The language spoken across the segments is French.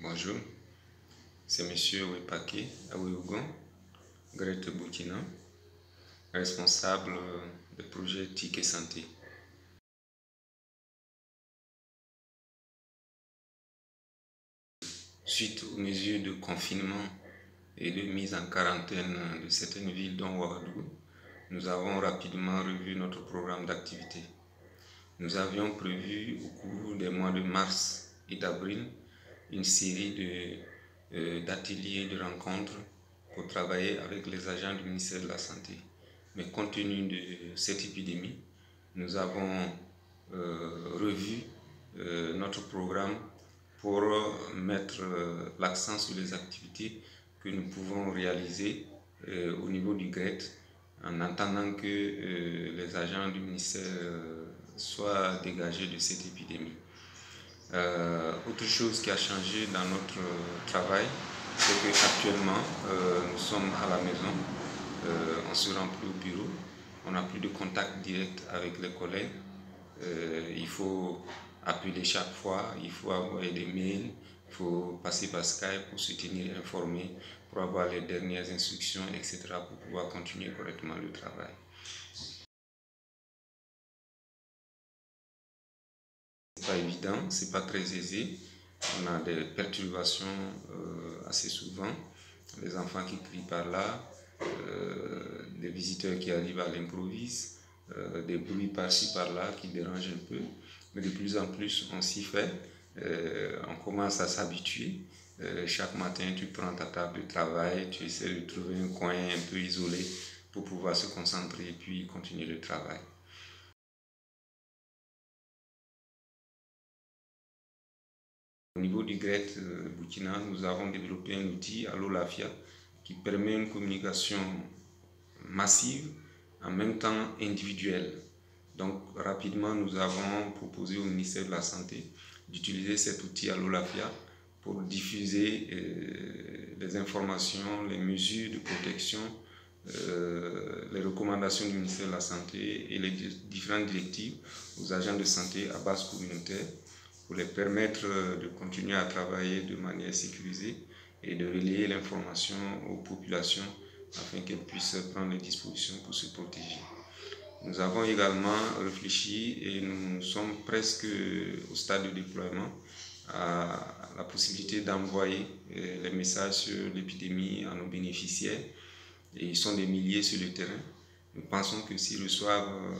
Bonjour, c'est M. Wepake Aouyogon, Grete Boukina, responsable du projet TIC et Santé. Suite aux mesures de confinement et de mise en quarantaine de certaines villes dont Ouagadougou, nous avons rapidement revu notre programme d'activité. Nous avions prévu au cours des mois de mars et d'avril une série euh, d'ateliers et de rencontres pour travailler avec les agents du ministère de la Santé. Mais compte tenu de cette épidémie, nous avons euh, revu euh, notre programme pour mettre l'accent sur les activités que nous pouvons réaliser au niveau du GRET en attendant que les agents du ministère soient dégagés de cette épidémie. Euh, autre chose qui a changé dans notre travail, c'est qu'actuellement, euh, nous sommes à la maison, euh, on ne se rend plus au bureau, on n'a plus de contact direct avec les collègues. il faut appeler chaque fois, il faut envoyer des mails, il faut passer par Skype pour se tenir informé, pour avoir les dernières instructions, etc., pour pouvoir continuer correctement le travail. Pas évident, c'est pas très aisé. On a des perturbations euh, assez souvent, les enfants qui crient par là, euh, des visiteurs qui arrivent à l'improviste, euh, des bruits par-ci par-là qui dérangent un peu. Mais de plus en plus, on s'y fait, on commence à s'habituer. chaque matin, tu prends ta table de travail, tu essaies de trouver un coin un peu isolé pour pouvoir se concentrer et puis continuer le travail. Au niveau du GRET euh, Burkina, nous avons développé un outil, Lafia qui permet une communication massive, en même temps individuelle. Donc rapidement, nous avons proposé au ministère de la Santé d'utiliser cet outil Lafia pour diffuser euh, les informations, les mesures de protection, euh, les recommandations du ministère de la Santé et les différentes directives aux agents de santé à base communautaire pour les permettre euh, de continuer à travailler de manière sécurisée et de relayer l'information aux populations afin qu'elles puissent prendre les dispositions pour se protéger. Nous avons également réfléchi et nous sommes presque au stade de déploiement à la possibilité d'envoyer euh, les messages sur l'épidémie à nos bénéficiaires. Et ils sont des milliers sur le terrain. Nous pensons que s'ils reçoivent euh,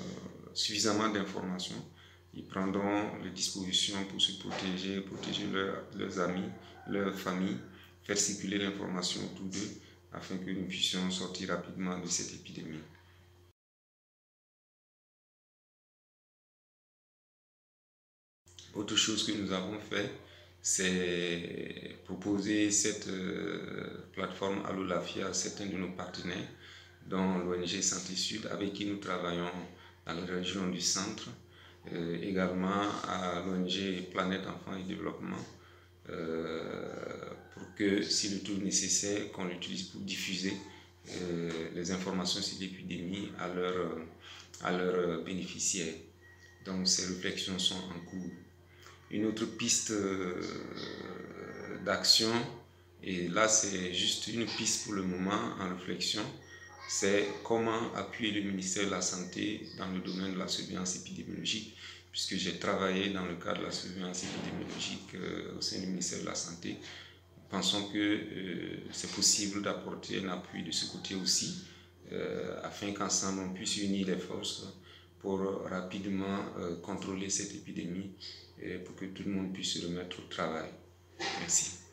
suffisamment d'informations, ils prendront les dispositions pour se protéger, protéger leurs amis, leurs familles, faire circuler l'information autour d'eux afin que nous puissions sortir rapidement de cette épidémie. Autre chose que nous avons fait, c'est proposer cette euh, plateforme Allolafia à certains de nos partenaires, dont l'ONG Santé Sud, avec qui nous travaillons dans la région du centre, également à l'ONG Planète Enfants et Développement euh, pour que, si le tout nécessaire, qu'on l'utilise pour diffuser euh, les informations sur l'épidémie à leurs à leurs bénéficiaires. Donc ces réflexions sont en cours. Une autre piste d'action, et là c'est juste une piste pour le moment en réflexion, c'est comment appuyer le ministère de la Santé dans le domaine de la surveillance épidémiologique, puisque j'ai travaillé dans le cadre de la surveillance épidémiologique euh, au sein du ministère de la Santé. Pensons que euh, c'est possible d'apporter un appui de ce côté aussi, euh, afin qu'ensemble on puisse unir les forces pour rapidement contrôler cette épidémie et pour que tout le monde puisse se remettre au travail. Merci.